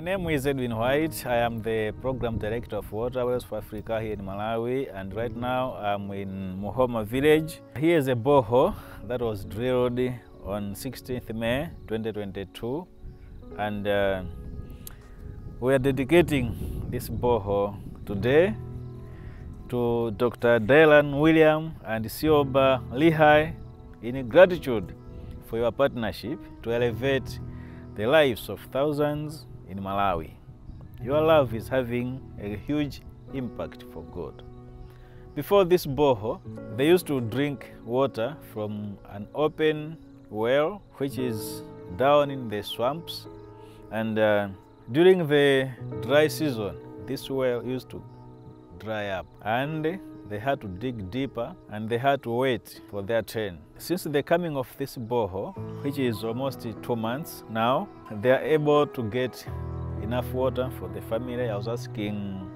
name is Edwin White. I am the Program Director of Water Wells for Africa here in Malawi and right now I'm in Muhoma village. Here is a borehole that was drilled on 16th May 2022 and uh, we are dedicating this borehole today to Dr. Dylan Wiliam and Siobhan Leahy in gratitude for your partnership to elevate the lives of thousands in Malawi. Your love is having a huge impact for God. Before this borehole, they used to drink water from an open well which is down in the swamps and uh, during the dry season this well used to dry up and they had to dig deeper and they had to wait for their turn. Since the coming of this borehole, which is almost two months now, they are able to get enough water for the family. I was asking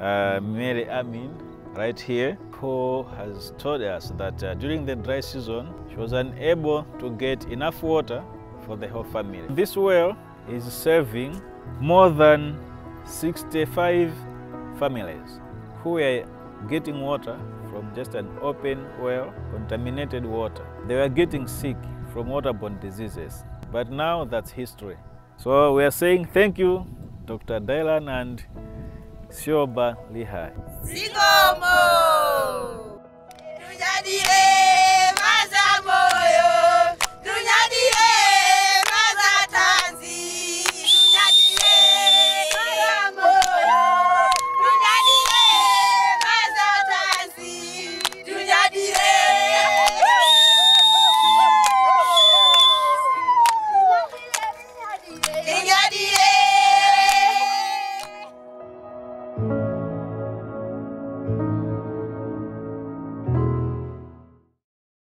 uh, Mary Amin right here, who has told us that uh, during the dry season, she was unable to get enough water for the whole family. This well is serving more than 65 families who are getting water from just an open well, contaminated water. They were getting sick from waterborne diseases, but now that's history. So we are saying thank you, Dr. Dylan and Sioba Lihai. Sigomo!